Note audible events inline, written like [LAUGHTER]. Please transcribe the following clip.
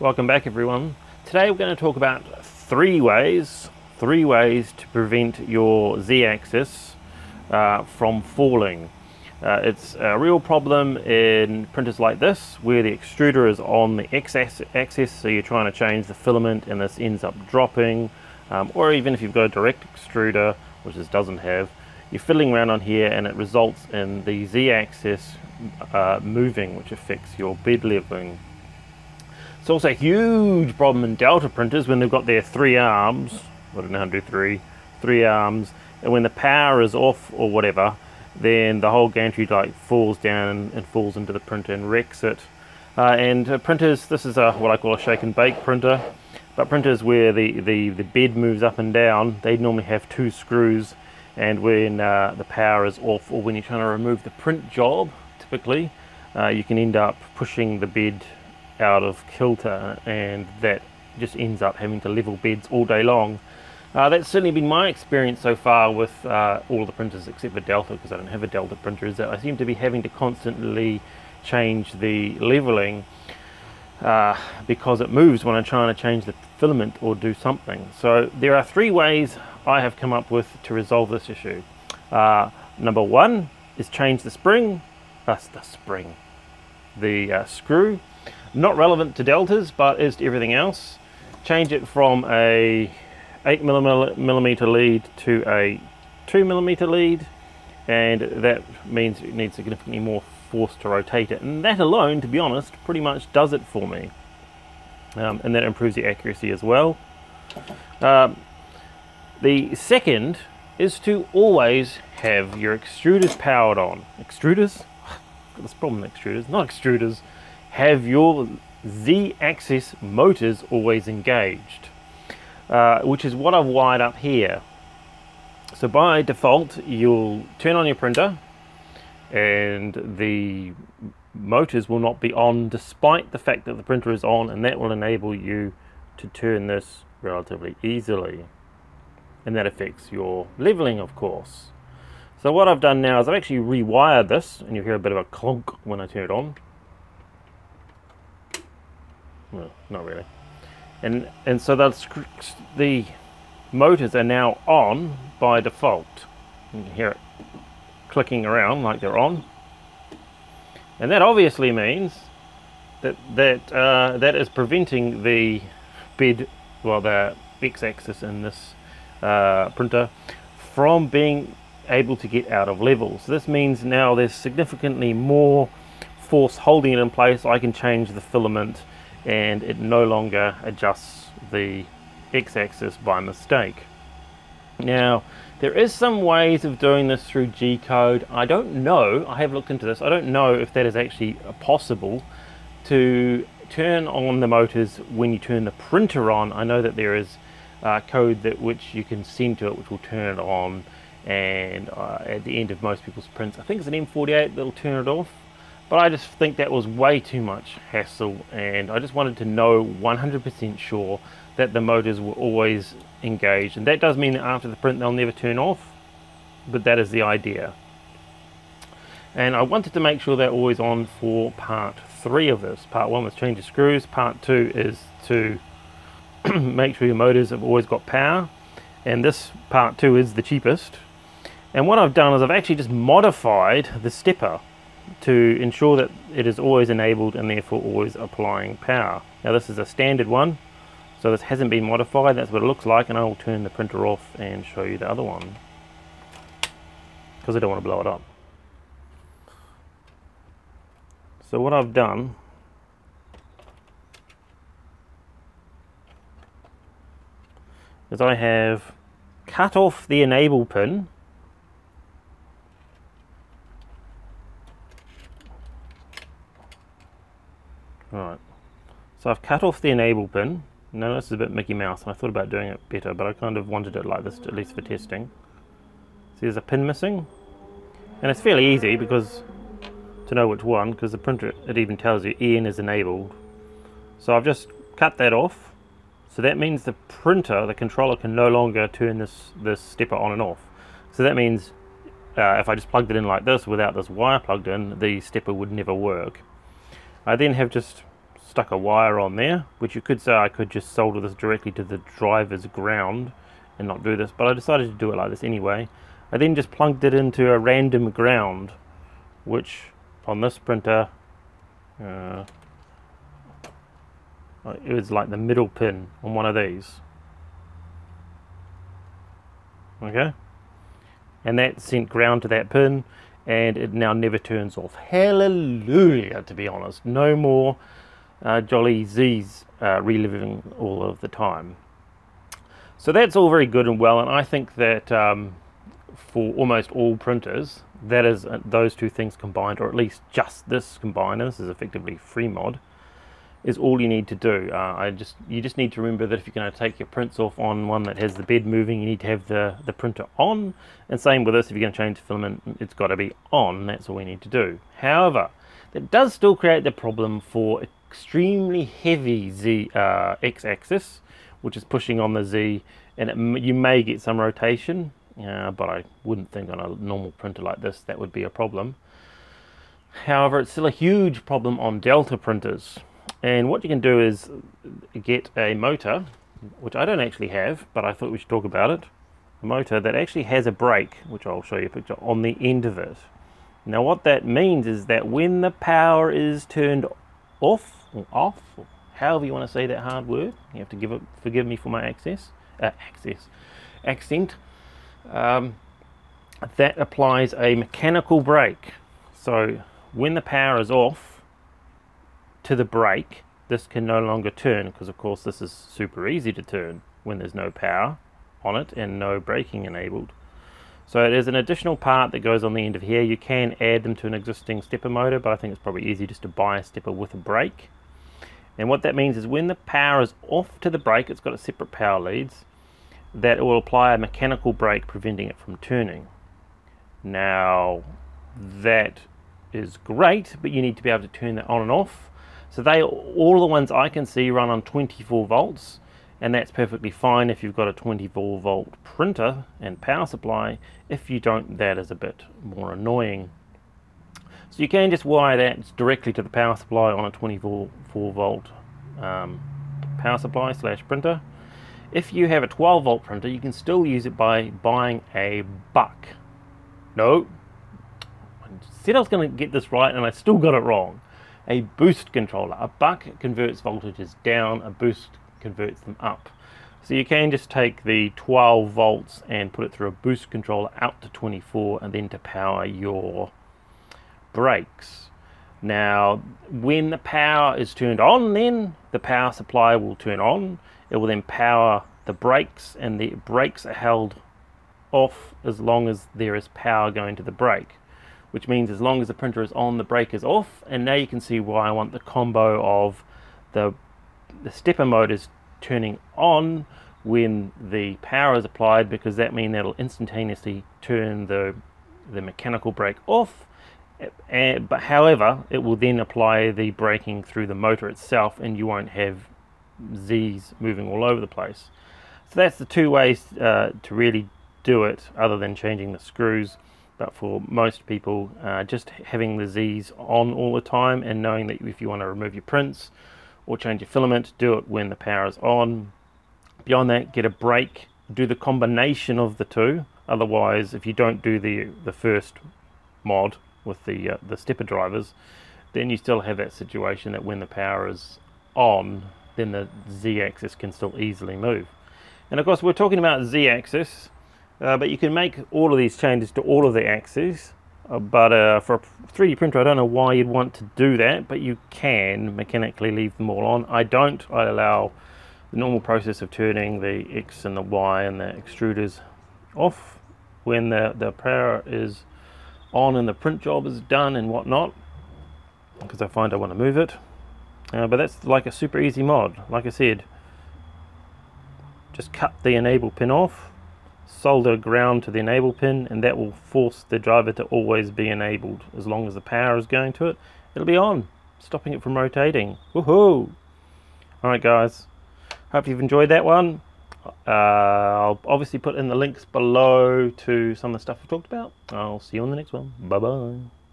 Welcome back everyone. Today we're going to talk about three ways, three ways to prevent your z-axis uh, from falling. Uh, it's a real problem in printers like this where the extruder is on the x-axis so you're trying to change the filament and this ends up dropping um, or even if you've got a direct extruder which this doesn't have you're fiddling around on here and it results in the z-axis uh, moving which affects your bed leveling it's also a huge problem in Delta printers when they've got their three arms. I don't know how to do? Three, three arms, and when the power is off or whatever, then the whole gantry like falls down and, falls into the printer and wrecks it. Uh, and uh, printers, this is a, what I call a shake and bake printer, but printers where the, the, the bed moves up and down, they normally have two screws, and when uh, the power is off or when you're trying to remove the print job, typically, uh, you can end up pushing the bed out of kilter and that just ends up having to level beds all day long. Uh, that's certainly been my experience so far with uh, all the printers except for Delta because I don't have a Delta printer is that I seem to be having to constantly change the leveling uh, because it moves when I'm trying to change the filament or do something. So there are three ways I have come up with to resolve this issue. Uh, number one is change the spring, that's the spring, the uh, screw not relevant to deltas, but is to everything else. Change it from a 8 millimeter lead to a 2 millimeter lead, and that means it needs significantly more force to rotate it. And that alone, to be honest, pretty much does it for me. Um, and that improves the accuracy as well. Um, the second is to always have your extruders powered on. Extruders? Got this problem with extruders. Not extruders have your z-axis motors always engaged, uh, which is what I've wired up here. So by default, you'll turn on your printer and the motors will not be on despite the fact that the printer is on and that will enable you to turn this relatively easily. And that affects your leveling, of course. So what I've done now is I've actually rewired this, and you hear a bit of a clunk when I turn it on. Well, not really. And and so that's the motors are now on by default. You can hear it clicking around like they're on. And that obviously means that that uh, that is preventing the bed, well, the x-axis in this uh, printer from being able to get out of level. So this means now there's significantly more force holding it in place. I can change the filament and it no longer adjusts the x-axis by mistake. Now, there is some ways of doing this through G-code. I don't know, I have looked into this, I don't know if that is actually possible to turn on the motors when you turn the printer on. I know that there is uh, code that which you can send to it which will turn it on and uh, at the end of most people's prints, I think it's an M48 that'll turn it off but I just think that was way too much hassle and I just wanted to know 100% sure that the motors were always engaged. And that does mean that after the print they'll never turn off but that is the idea. And I wanted to make sure they're always on for part three of this. Part one was change the screws. Part two is to [CLEARS THROAT] make sure your motors have always got power. And this part two is the cheapest. And what I've done is I've actually just modified the stepper to ensure that it is always enabled and therefore always applying power. Now this is a standard one, so this hasn't been modified, that's what it looks like, and I will turn the printer off and show you the other one, because I don't want to blow it up. So what I've done is I have cut off the enable pin Right. So I've cut off the enable pin. Now this is a bit Mickey Mouse and I thought about doing it better, but I kind of wanted it like this, at least for testing. See there's a pin missing. And it's fairly easy because to know which one, because the printer, it even tells you EN is enabled. So I've just cut that off. So that means the printer, the controller can no longer turn this, this stepper on and off. So that means uh, if I just plugged it in like this without this wire plugged in, the stepper would never work. I then have just stuck a wire on there, which you could say I could just solder this directly to the driver's ground and not do this, but I decided to do it like this anyway. I then just plugged it into a random ground, which on this printer, uh, it was like the middle pin on one of these. Okay, and that sent ground to that pin, and it now never turns off. Hallelujah, to be honest. No more uh, Jolly Z's uh, reliving all of the time. So that's all very good and well, and I think that um, for almost all printers, that is uh, those two things combined, or at least just this combined, and this is effectively free mod, is all you need to do. Uh, I just You just need to remember that if you're going to take your prints off on one that has the bed moving, you need to have the, the printer on, and same with this, if you're going to change the filament, it's got to be on, that's all we need to do. However, that does still create the problem for extremely heavy Z uh, x-axis, which is pushing on the Z and it, you may get some rotation uh, but I wouldn't think on a normal printer like this that would be a problem. However, it's still a huge problem on Delta printers. And what you can do is get a motor, which I don't actually have, but I thought we should talk about it. A motor that actually has a brake, which I'll show you a picture, on the end of it. Now what that means is that when the power is turned off, or off, however you want to say that hard word. You have to give it, forgive me for my access, uh, access, accent. Um, that applies a mechanical brake. So when the power is off to the brake, this can no longer turn because of course this is super easy to turn when there's no power on it and no braking enabled. So there's an additional part that goes on the end of here. You can add them to an existing stepper motor, but I think it's probably easy just to buy a stepper with a brake. And what that means is when the power is off to the brake, it's got a separate power leads, that it will apply a mechanical brake preventing it from turning. Now, that is great, but you need to be able to turn that on and off. So they, all the ones I can see run on 24 volts, and that's perfectly fine if you've got a 24 volt printer and power supply. If you don't, that is a bit more annoying. So you can just wire that directly to the power supply on a 24 volt um, power supply slash printer. If you have a 12 volt printer, you can still use it by buying a buck. No, I said I was going to get this right and I still got it wrong. A boost controller. A buck converts voltages down, a boost converts them up. So you can just take the 12 volts and put it through a boost controller out to 24 and then to power your brakes. Now, when the power is turned on, then the power supply will turn on. It will then power the brakes, and the brakes are held off as long as there is power going to the brake. Which means as long as the printer is on, the brake is off. And now you can see why I want the combo of the, the stepper mode is turning on when the power is applied because that means that'll instantaneously turn the the mechanical brake off and, but however, it will then apply the braking through the motor itself and you won't have Z's moving all over the place. So that's the two ways uh, to really do it other than changing the screws. But for most people, uh, just having the Z's on all the time and knowing that if you want to remove your prints or change your filament, do it when the power is on. Beyond that, get a brake, do the combination of the two. Otherwise, if you don't do the, the first mod, with the uh, the stepper drivers, then you still have that situation that when the power is on, then the z-axis can still easily move. And of course, we're talking about z-axis, uh, but you can make all of these changes to all of the axes. But uh, for a 3D printer, I don't know why you'd want to do that, but you can mechanically leave them all on. I don't. I allow the normal process of turning the X and the Y and the extruders off when the, the power is on and the print job is done and whatnot because I find I want to move it uh, but that's like a super easy mod like I said just cut the enable pin off solder ground to the enable pin and that will force the driver to always be enabled as long as the power is going to it it'll be on stopping it from rotating woohoo alright guys hope you've enjoyed that one uh, I'll obviously put in the links below to some of the stuff we talked about. I'll see you on the next one. Bye bye.